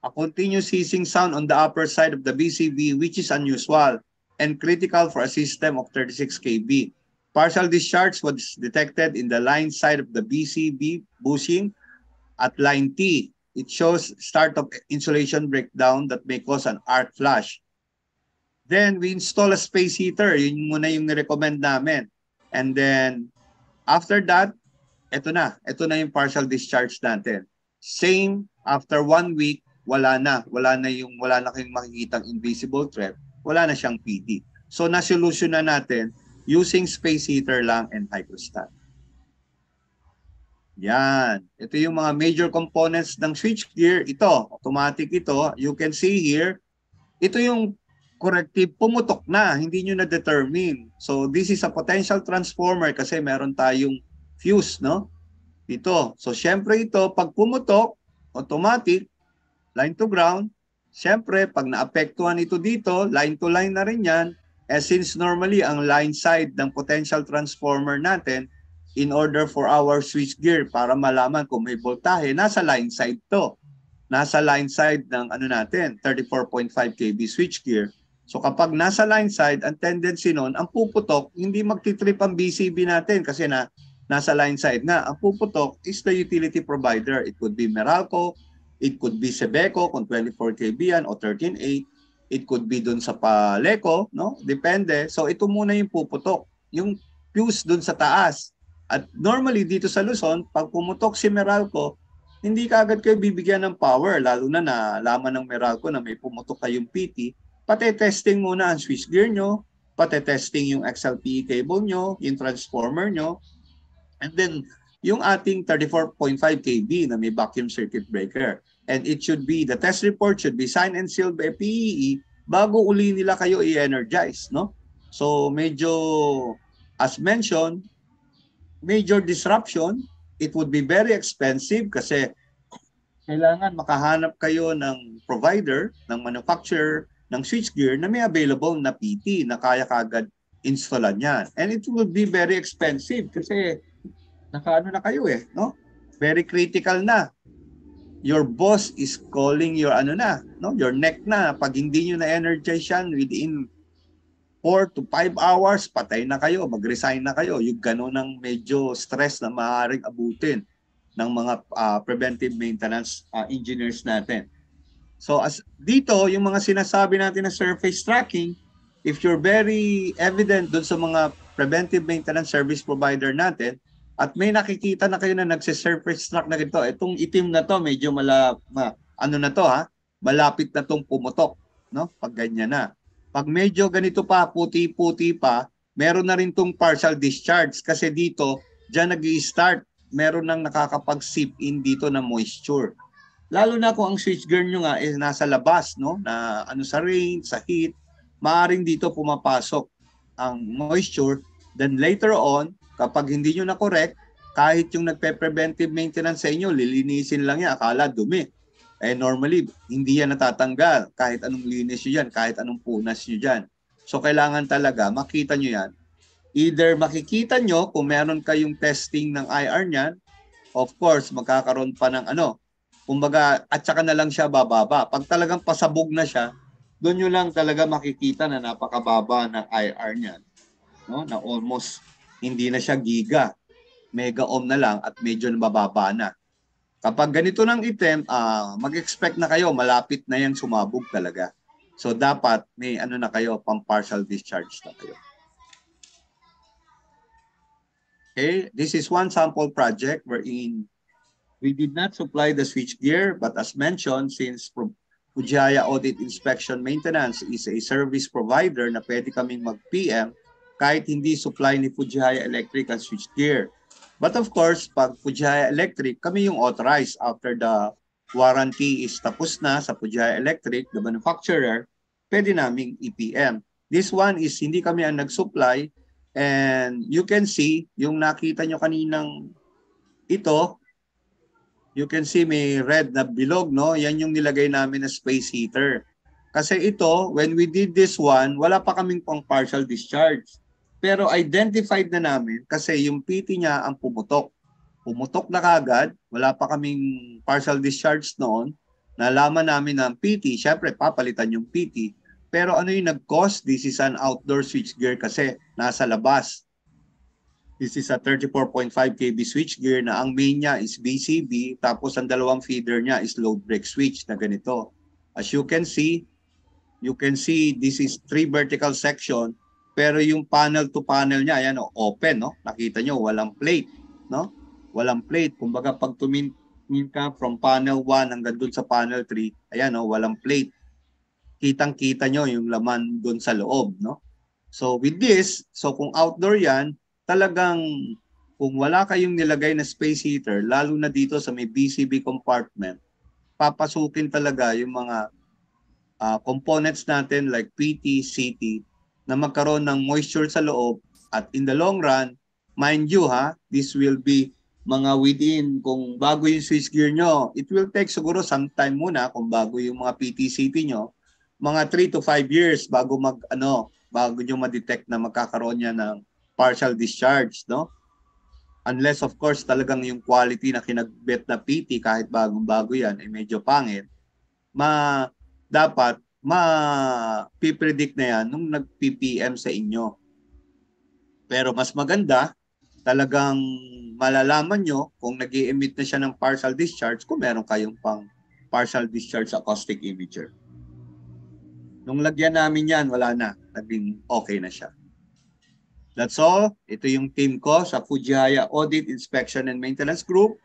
a continuous hissing sound on the upper side of the BCB which is unusual and critical for a system of 36 kV. Partial discharge was detected in the line side of the BCB bushing at line T. It shows start of insulation breakdown that may cause an arc flash. Then we install a space heater. Yun muna yung recommend namin. And then after that, ito na. Ito na yung partial discharge natin. Same after one week, wala na. Wala na yung wala na kayong makikitang invisible threat. Wala na siyang PD. So na-solution na natin using space heater lang and hydrostat. Yan. Ito yung mga major components ng switchgear. Ito, automatic ito. You can see here, ito yung corrective, pumutok na. Hindi nyo na-determine. So this is a potential transformer kasi meron tayong fuse, no? Dito. So, syempre ito, pag pumutok, automatic, line to ground. Syempre, pag naapektuhan ito dito, line to line na rin yan. Eh, since normally, ang line side ng potential transformer natin, in order for our switch gear para malaman kung may voltahe, nasa line side to. Nasa line side ng ano natin, 34.5 kV switch gear. So kapag nasa line side, ang tendency nun, ang puputok, hindi magtitrip ang BCB natin kasi na nasa line side nga. Ang puputok is the utility provider. It could be Meralco, it could be Sebeco kung 24 kV yan o 13.8. It could be dun sa Paleco, no? Depende. So ito muna yung puputok. Yung fuse dun sa taas. At normally dito sa Luzon, pag pumutok si Meralco, hindi ka agad kayo bibigyan ng power, lalo na nalaman ng Meralco na may pumutok kayong PT, pate-testing muna ang switch gear nyo, pate-testing yung XLPE cable nyo, yung transformer nyo, and then yung ating 34.5 kV na may vacuum circuit breaker. And it should be, the test report should be signed and sealed by PEE bago uli nila kayo i-energize, no? So medyo, as mentioned, major disruption, it would be very expensive kasi kailangan makahanap kayo ng provider, ng manufacturer, ng switchgear na may available na PT na kaya kagad installan yan. And it will be very expensive kasi nakaano na kayo eh, no? Very critical na. Your boss is calling your ano na, no? Your neck na. Pag hindi niyo na energize yan within 4 to 5 hours, patay na kayo, mag-resign na kayo. Yung gano'n ng medyo stress na maaaring abutin ng mga uh, preventive maintenance uh, engineers natin. So as dito, yung mga sinasabi natin na surface tracking, if you're very evident doon sa mga preventive maintenance service provider natin, at may nakikita na kayo na nagse-surface track na ito, itong itim na to, medyo mala, ma, ano na to ha, malapit na tong pumutok, no? Pag ganyan na. Pag medyo ganito pa, puti-puti pa, meron na rin tong partial discharge kasi dito, dyan nag start meron nang nakakapag-sip in dito na moisture. Lalo na kung ang switchgear nyo nga is nasa labas, no? na ano sa rain, sa heat, maaring dito pumapasok ang moisture. Then later on, kapag hindi nyo na correct, kahit yung nagpe-preventive maintenance sa inyo, lilinisin lang yan, akala dumi. Eh normally, hindi yan natatanggal kahit anong linis nyo yan, kahit anong punas nyo dyan. So kailangan talaga makita nyo yan. Either makikita nyo kung meron kayong testing ng IR niyan, of course, magkakaroon pa ng ano, kumbaga, at saka na lang siya bababa. Pag talagang pasabog na siya, doon nyo lang talaga makikita na napakababa ng IR niyan. No? Na almost hindi na siya giga. Mega ohm na lang at medyo nabababa na. Kapag ganito ng item, uh, mag-expect na kayo, malapit na yan sumabog talaga. So dapat may ano na kayo, pang partial discharge na kayo. Okay, this is one sample project wherein we did not supply the switch gear, but as mentioned, since Pujaya Audit Inspection Maintenance is a service provider na pwede kaming mag-PM kahit hindi supply ni Fujihaya Electric ang switch gear. But of course, pag Pujaya Electric, kami yung authorized after the warranty is tapos na sa Pujaya Electric, the manufacturer, pwede naming EPM. This one is hindi kami ang nag-supply and you can see yung nakita nyo kaninang ito, you can see may red na bilog, no? Yan yung nilagay namin na space heater. Kasi ito, when we did this one, wala pa kaming pang partial discharge. Pero identified na namin kasi yung PT niya ang pumutok. Pumutok na kagad, wala pa kaming partial discharge noon. Nalaman namin ng PT, syempre papalitan yung PT. Pero ano yung nag-cause? This is an outdoor switchgear kasi nasa labas. This is a 34.5 kV switchgear na ang main niya is BCB tapos ang dalawang feeder niya is load break switch na ganito. As you can see, you can see this is three vertical section pero yung panel to panel niya, ayan, oh, open, no? Nakita nyo, walang plate, no? Walang plate. Kumbaga, pag tumingin ka from panel 1 hanggang dun sa panel 3, ayan, no? Walang plate. Kitang-kita nyo yung laman dun sa loob, no? So, with this, so kung outdoor yan, talagang kung wala kayong nilagay na space heater, lalo na dito sa may BCB compartment, papasukin talaga yung mga uh, components natin like PT, CT, na magkaroon ng moisture sa loob at in the long run, mind you ha, this will be mga within, kung bago yung switchgear nyo, it will take siguro some time muna kung bago yung mga PTCT nyo, mga 3 to 5 years bago mag, ano, bago nyo ma-detect na magkakaroon niya ng partial discharge, no? Unless of course talagang yung quality na kinagbit na PT kahit bagong-bago yan ay medyo pangit, ma dapat ma pipredict na yan nung nag-PPM sa inyo. Pero mas maganda, talagang malalaman nyo kung nag emit na siya ng partial discharge kung meron kayong pang partial discharge acoustic imager. Nung lagyan namin yan, wala na. Naging okay na siya. That's all. Ito yung team ko sa Fujihaya Audit, Inspection and Maintenance Group.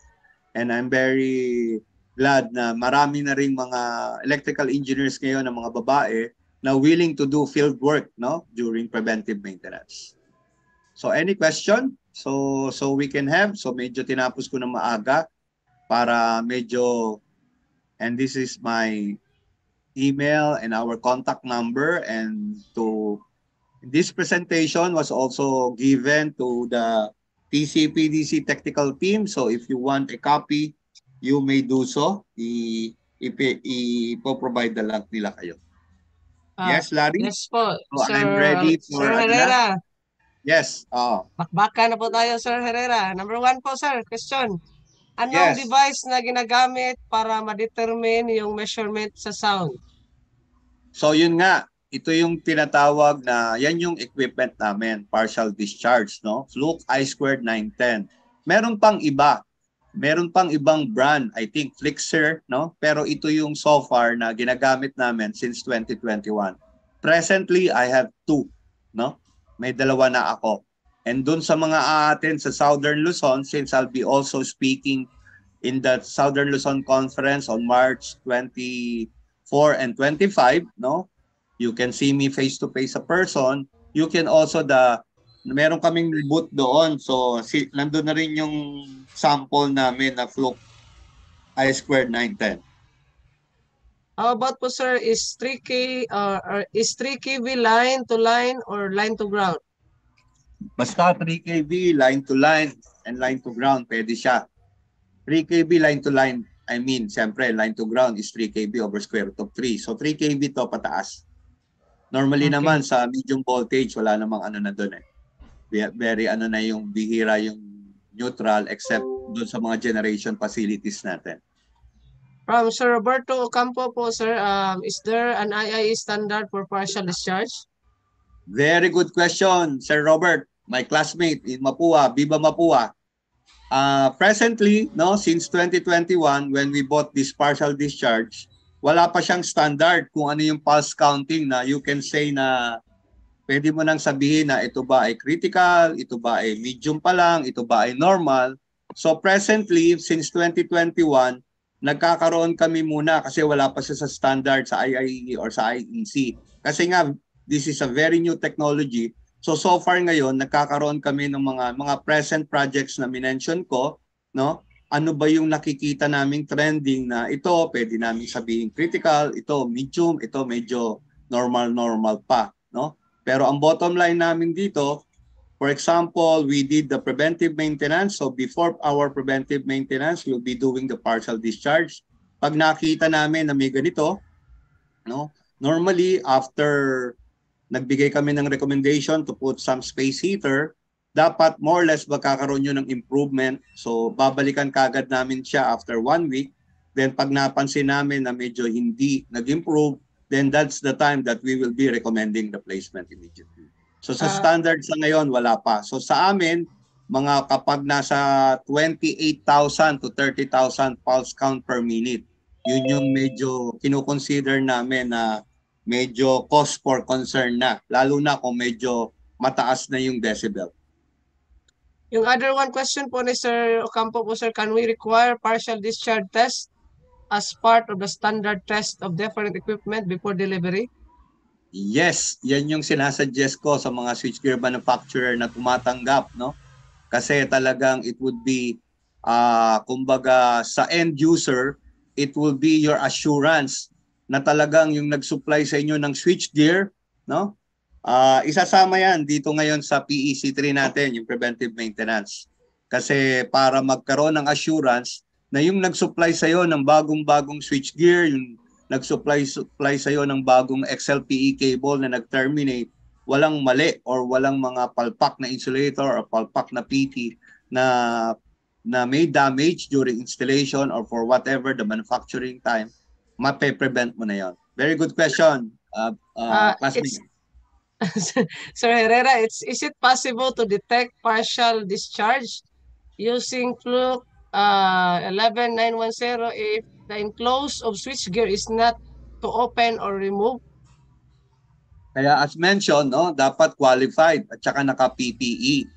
And I'm very glad na marami na ring mga electrical engineers ngayon ng mga babae na willing to do field work no during preventive maintenance. So any question? So so we can have so medyo tinapos ko na maaga para medyo and this is my email and our contact number and to This presentation was also given to the TCPDC technical team. So if you want a copy, you may do so. I, ipo-provide na lang nila kayo. Ah, yes, Larry? Yes po. So Sir, I'm ready for Sir? Herrera. Yes. Oh. Bakbaka na po tayo, Sir Herrera. Number one po, sir. Question. Anong Yes. device na ginagamit para ma-determine yung measurement sa sound? So yun nga, ito yung tinatawag na yan yung equipment namin, partial discharge, no? Fluke I squared 910. Meron pang iba. Meron pang ibang brand, I think Flixer, no? Pero ito yung so far na ginagamit namin since 2021. Presently, I have two, no? May dalawa na ako. And dun sa mga aatin sa Southern Luzon, since I'll be also speaking in the Southern Luzon Conference on March 24 and 25, no? You can see me face to face a person. You can also the meron kaming booth doon. So si nandoon na rin yung sample namin na Fluke I squared 910. How about po, sir, is 3K uh, or is 3 kV line to line or line to ground? Basta 3 kV line to line and line to ground pwede siya. 3 kV line to line I mean, siyempre, line to ground is 3 kV over square root of 3. So 3 kV to pataas. Normally Okay. naman sa medium voltage, wala namang ano na doon eh. Ve- Very ano na yung bihira yung neutral except doon sa mga generation facilities natin. From Sir Roberto Ocampo po, sir, um, is there an IIE standard for partial discharge? Very good question, Sir Robert, my classmate in Mapua, Viva Mapua. Uh, presently, no, since 2021, when we bought this partial discharge, wala pa siyang standard kung ano yung pulse counting na you can say na pwede mo nang sabihin na ito ba ay critical, ito ba ay medium pa lang, ito ba ay normal. So presently, since 2021, nagkakaroon kami muna kasi wala pa siya sa standard sa IIE or sa IEC. Kasi nga, this is a very new technology. So so far ngayon nagkakaroon kami ng mga mga present projects na minention ko, no? Ano ba yung nakikita naming trending na ito pwede namin sabihin critical, ito medium, ito medyo normal normal pa, no? Pero ang bottom line namin dito, for example, we did the preventive maintenance. So before our preventive maintenance, we'll be doing the partial discharge. Pag nakita namin na may ganito, no? Normally after nagbigay kami ng recommendation to put some space heater, dapat more or less magkakaroon yun ng improvement. So babalikan kagad namin siya after one week. Then pag napansin namin na medyo hindi nag-improve, then that's the time that we will be recommending the placement immediately. So sa Ah. standard sa ngayon, wala pa. So sa amin, mga kapag nasa 28,000 to 30,000 pulse count per minute, yun yung medyo kinukonsider namin na medyo cause for concern na. Lalo na kung medyo mataas na yung decibel. Yung other one question po ni Sir Ocampo po, sir, can we require partial discharge test as part of the standard test of different equipment before delivery? Yes, yan yung sinasuggest ko sa mga switchgear manufacturer na tumatanggap, no? Kasi talagang it would be, ah kumbaga, sa end user, it will be your assurance na talagang yung nag-supply sa inyo ng switchgear, no? Ah isasama yan dito ngayon sa PEC3 natin, yung preventive maintenance. Kasi para magkaroon ng assurance na yung nag-supply sa'yo ng bagong-bagong switchgear, yung nag-supply supply sa'yo ng bagong XLPE cable na nag-terminate, walang mali or walang mga palpak na insulator or palpak na PT na na may damage during installation or for whatever the manufacturing time, mape-prevent mo na yon. Very good question, uh, uh, Uh. Sir Herrera, it's is it possible to detect partial discharge using fluke uh, 11910 if the enclosed of switchgear is not to open or remove? Kaya as mentioned, no, dapat qualified at saka naka-PPE.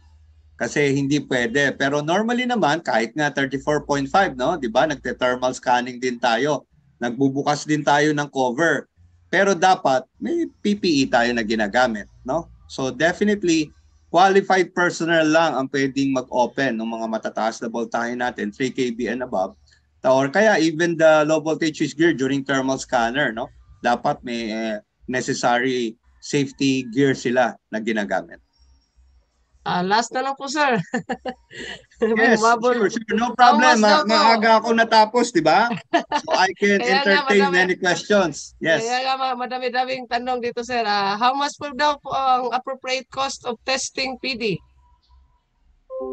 Kasi hindi pwede. Pero normally naman, kahit nga 34.5, no, di ba, nagte-thermal scanning din tayo. Nagbubukas din tayo ng cover. Pero dapat may PPE tayo na ginagamit, no? So definitely, qualified personnel lang ang pwedeng mag-open ng mga matataas na voltahe natin, 3 kV and above. Or kaya even the low voltage switchgear during thermal scanner, no? Dapat may eh, necessary safety gear sila na ginagamit. Uh, last na lang po, sir. Yes, sure, sure. No problem. Ma- maaga ako natapos, di ba? So I can nga, entertain madami- many questions. Yes. Kaya nga, ma- madami-daming tanong dito, sir. Ah, how much po daw po ang appropriate cost of testing PD?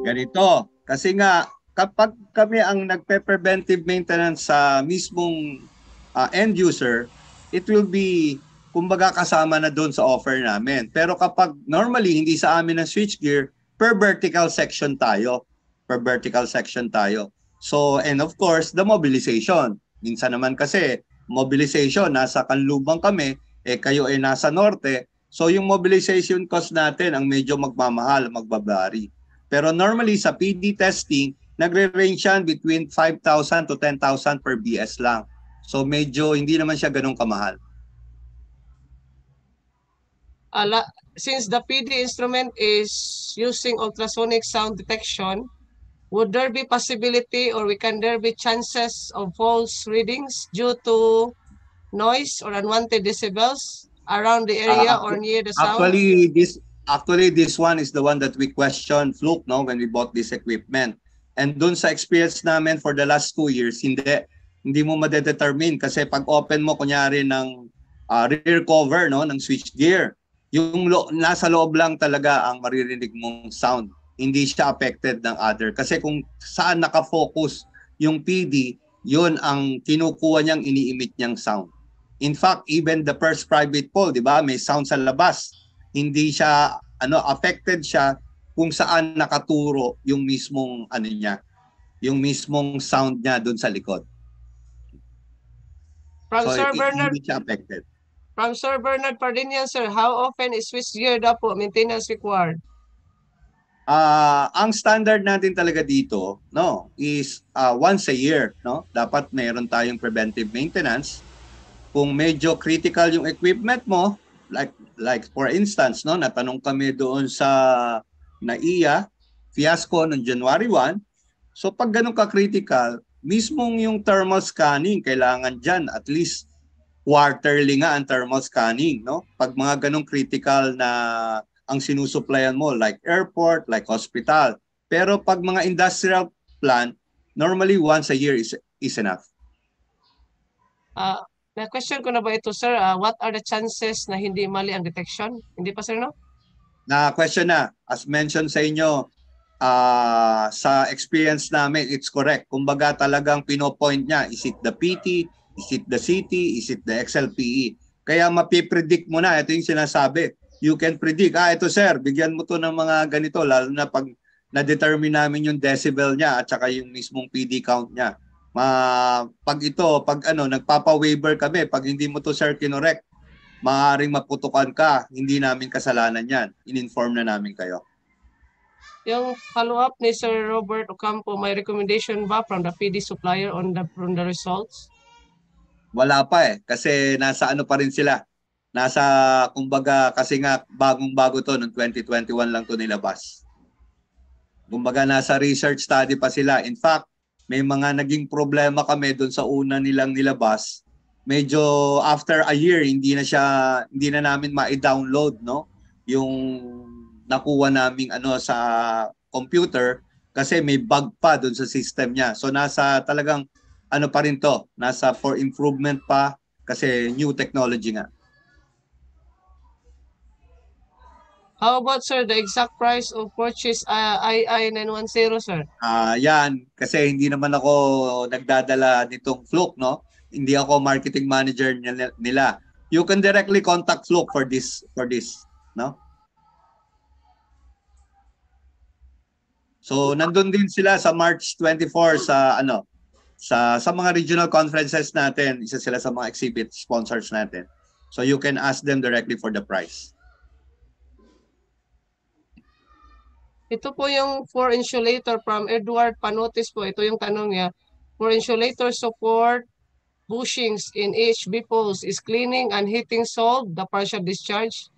Ganito. Kasi nga, kapag kami ang nagpe-preventive maintenance sa mismong ah, end user, it will be kumbaga kasama na doon sa offer namin. Pero kapag normally hindi sa amin ang switchgear, per vertical section tayo. Per vertical section tayo. So, and of course, the mobilization. Minsan naman kasi, mobilization, nasa kanlubang kami, eh kayo ay nasa norte. So, yung mobilization cost natin ang medyo magmamahal, magbabari. Pero normally sa PD testing, nagre-range yan between 5,000 to 10,000 per BS lang. So medyo hindi naman siya ganun kamahal. Ala, since the PD instrument is using ultrasonic sound detection, would there be possibility or we can there be chances of false readings due to noise or unwanted decibels around the area Ah, or near the sound? Actually, this actually this one is the one that we questioned Fluke no when we bought this equipment. And dun sa experience namin for the last two years, hindi hindi mo madedetermine kasi pag open mo kunyari ng ah, rear cover no ng switchgear, yung lo- nasa loob lang talaga ang maririnig mong sound. Hindi siya affected ng other kasi kung saan nakafocus yung PD, yun ang kinukuha niyang ini-emit niyang sound. In fact, even the first private pole, 'di ba, may sound sa labas. Hindi siya ano affected siya kung saan nakaturo yung mismong ano niya, yung mismong sound niya doon sa likod. From So Sir it- Bernard, hindi siya affected. From Sir Bernard Pardinian, sir, how often is switchgear daw po maintenance required? Ah, ang standard natin talaga dito, no, is ah, once a year, no? Dapat mayroon tayong preventive maintenance. Kung medyo critical yung equipment mo, like like for instance, no, natanong kami doon sa NAIA fiasco noong January 1. So pag ganun ka critical, mismong yung thermal scanning kailangan diyan at least quarterly nga ang thermal scanning, no? Pag mga ganung critical na ang sinusupplyan mo like airport, like hospital. Pero pag mga industrial plant, normally once a year is is enough. Ah, na question ko na ba ito, sir? Ah, what are the chances na hindi mali ang detection? Hindi pa, sir, no? Na question na, as mentioned sa inyo, ah sa experience namin, it's correct. Kumbaga talagang pinopoint niya, is it the PT, is it the CT, is it the XLPE? Kaya mapipredict mo na, ito yung sinasabi. You can predict, ah ito sir, bigyan mo to ng mga ganito, lalo na pag na-determine namin yung decibel niya at saka yung mismong PD count niya. Ma, pag ito, pag ano, nagpapa-waiver kami, pag hindi mo to sir kinorek, maaaring maputukan ka, hindi namin kasalanan yan. In-inform na namin kayo. Yung follow-up ni Sir Robert Ocampo, may recommendation ba from the PD supplier on the, on the results? Wala pa eh, kasi nasa ano pa rin sila. Nasa, kumbaga, kasi nga bagong-bago to, noong 2021 lang to nilabas. Kumbaga, nasa research study pa sila. In fact, may mga naging problema kami doon sa una nilang nilabas. Medyo after a year, hindi na siya, hindi na namin ma-download, no? Yung nakuha naming ano sa computer kasi may bug pa doon sa system niya. So nasa talagang ano pa rin to, nasa for improvement pa kasi new technology nga. How about sir, the exact price of purchase uh, II910 sir? Ah, yan kasi hindi naman ako nagdadala nitong Fluke, no? Hindi ako marketing manager nila- nila. You can directly contact Fluke for this for this, no? So nandun din sila sa March 24 sa ano sa sa mga regional conferences natin, isa sila sa mga exhibit sponsors natin. So you can ask them directly for the price. Ito po yung for insulator from Edward Panotis po. Ito yung tanong niya. For insulator support bushings in HB poles, is cleaning and heating solved the partial discharge?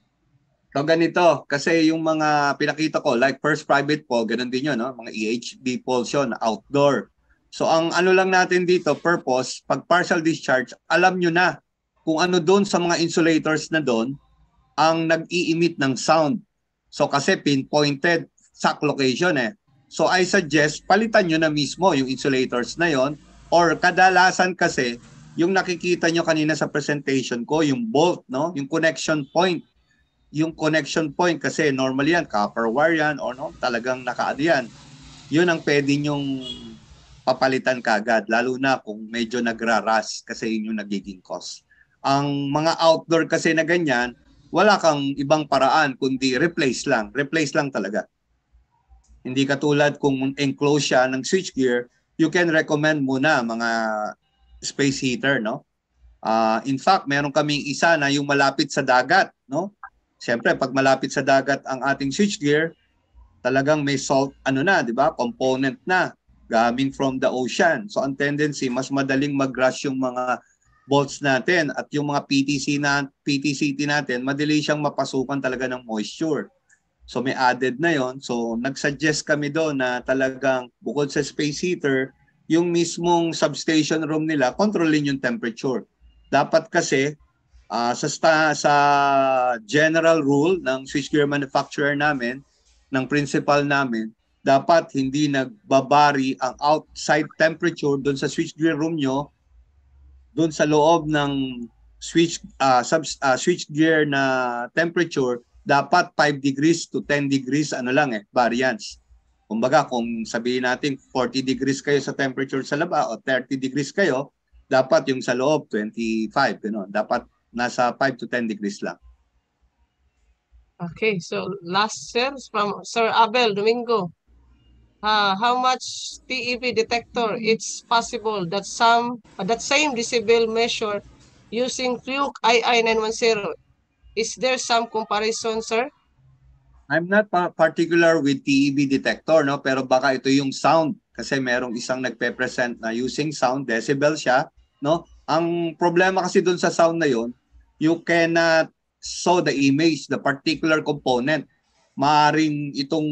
So ganito, kasi yung mga pinakita ko, like first private pole, ganun din yun, no? mga EHB poles yun, outdoor. So ang ano lang natin dito, purpose, pag partial discharge, alam nyo na kung ano doon sa mga insulators na doon ang nag-i-emit ng sound. So kasi pinpointed sa location eh. So I suggest palitan nyo na mismo yung insulators na yon or kadalasan kasi yung nakikita nyo kanina sa presentation ko, yung bolt, no? yung connection point yung connection point kasi normally yan, copper wire yan or no, talagang nakaano yan. Yun ang pwede nyong papalitan kagad, lalo na kung medyo nagraras kasi yun yung nagiging cost. Ang mga outdoor kasi na ganyan, wala kang ibang paraan kundi replace lang. Replace lang talaga. Hindi katulad kung enclose siya ng switchgear, you can recommend muna mga space heater, no? Uh, in fact, meron kaming isa na yung malapit sa dagat, no? Siyempre, pag malapit sa dagat ang ating switchgear, talagang may salt, ano na, di ba? Component na, coming from the ocean. So, ang tendency, mas madaling mag-rush yung mga bolts natin at yung mga PTC na PTCT natin, madali siyang mapasukan talaga ng moisture. So may added na yon. So nag-suggest kami doon na talagang bukod sa space heater, yung mismong substation room nila, kontrolin yung temperature. Dapat kasi uh, sa sa general rule ng switchgear manufacturer namin, ng principal namin, dapat hindi nagbabari ang outside temperature doon sa switchgear room nyo doon sa loob ng switch uh, sub uh, switchgear na temperature dapat 5 degrees to 10 degrees ano lang eh variance. Kumbaga kung sabihin natin 40 degrees kayo sa temperature sa laba o 30 degrees kayo, dapat yung sa loob 25 you Dapat nasa 5 to 10 degrees lang. Okay, so last sir from Sir Abel Domingo. Uh, how much TEV detector it's possible that some uh, that same decibel measure using Fluke II910 is there some comparison sir? I'm not pa- particular with TEV detector no? Pero baka ito yung sound. Kasi merong isang nagpe-present na using sound decibel siya no? Ang problema kasi doon sa sound na yon you cannot saw the image, the particular component. Maaring itong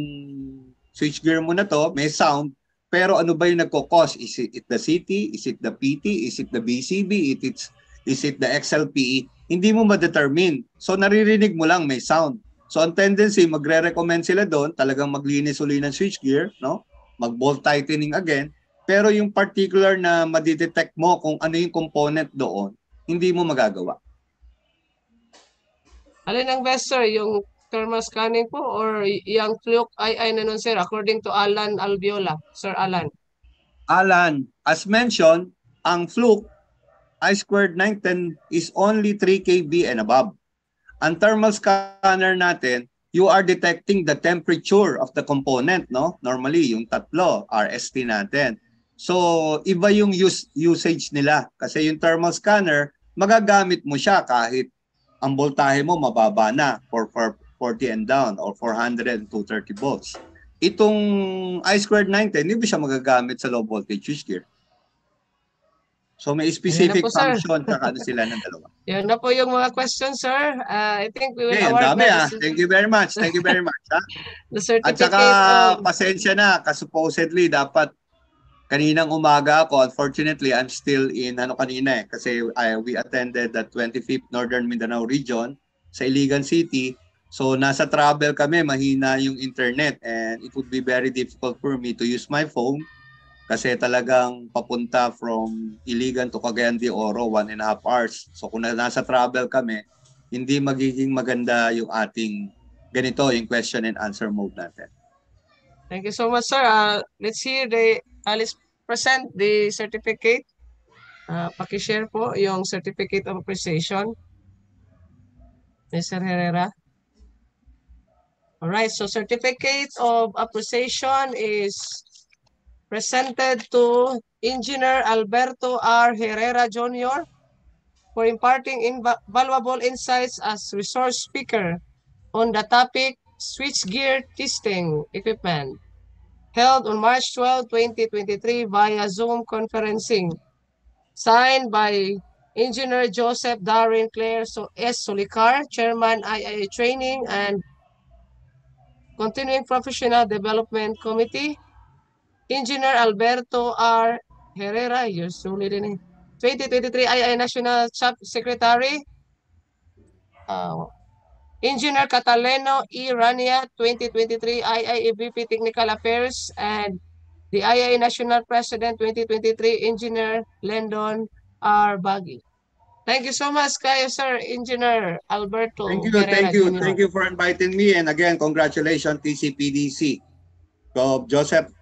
switchgear mo na to, may sound, pero ano ba yung nagko-cause? Is it the CT? Is it the PT? Is it the BCB? It, is it the XLPE? Hindi mo ma-determine. So naririnig mo lang may sound. So ang tendency, magre-recommend sila doon, talagang maglinis uli ng switchgear, no? mag-bolt tightening again. Pero yung particular na madidetect mo kung ano yung component doon, hindi mo magagawa. Alin ang best, sir? Yung thermal scanning po or yung Fluke II na nun, sir, according to Alan Albiola, Sir Alan? Alan, as mentioned, ang Fluke I squared 910 is only 3 kb and above. Ang thermal scanner natin, you are detecting the temperature of the component, no? Normally, yung tatlo, RST natin. So, iba yung use, usage nila. Kasi yung thermal scanner, magagamit mo siya kahit ang voltahe mo mababa na for, for 40 and down or 400 and 230 volts. Itong I-squared 910, hindi siya magagamit sa low voltage switchgear. So may specific po, function kaka ano sila ng dalawa. Yan na po yung mga questions, sir. Uh, I think we will okay, award dami ah. Thank you very much. Thank you very much. Ha? the certificate. At saka of... pasensya na, supposedly dapat kaninang umaga ako, unfortunately, I'm still in ano kanina eh, kasi I, we attended the 25th Northern Mindanao Region sa Iligan City. So nasa travel kami, mahina yung internet and it would be very difficult for me to use my phone kasi talagang papunta from Iligan to Cagayan de Oro, one and a half hours. So kung na- nasa travel kami, hindi magiging maganda yung ating ganito, yung question and answer mode natin. Thank you so much, sir. Uh, let's hear the, uh, let's present the certificate. Uh, pakishare po yung certificate of appreciation. Mr. Herrera. All right, so certificate of appreciation is presented to Engineer Alberto R. Herrera Jr. for imparting inva- valuable insights as resource speaker on the topic switchgear testing equipment held on March 12, 2023 via Zoom conferencing. Signed by Engineer Joseph Darren Claire so S. Solicar, Chairman IIA Training and Continuing Professional Development Committee. Engineer Alberto R. Herrera, you're solid in it. 2023 IIA National Sub Secretary. Uh, Engineer Cataleno E. Rania, 2023 IIABP Technical Affairs, and the IIA National President 2023 Engineer Lendon R. Baggy. Thank you so much, kayo, sir, Engineer Alberto. Thank you, Herrera thank you, Jr. thank you for inviting me and again, congratulations TCPDC. Gov. Joseph